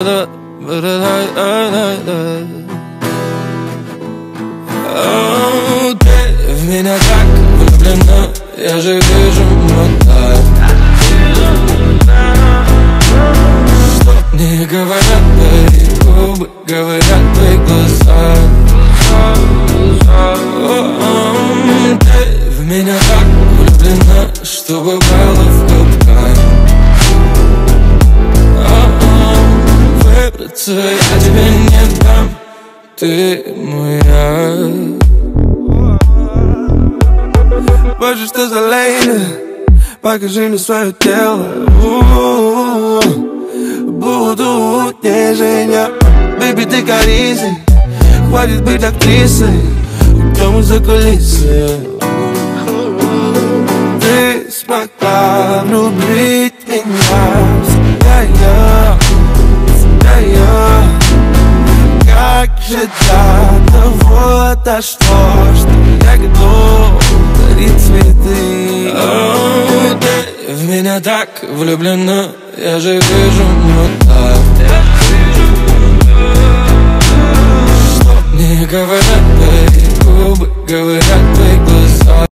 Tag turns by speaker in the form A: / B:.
A: Ты в меня так влюблена Я же вижу мотать Что не говорят твои губы Говорят твои глаза Выбраться я тебе не дам Ты моя Боже, что за лейли Покажи мне свое тело Буду нежнее Бэби, ты коризи Хватит быть актрисой Уйдем за кулисы Ты смогла влюбить меня же до того дошло, что? Я гну дарит цветы? О, ты в меня так влюблена, я же вижу, но так. Что мне говорить?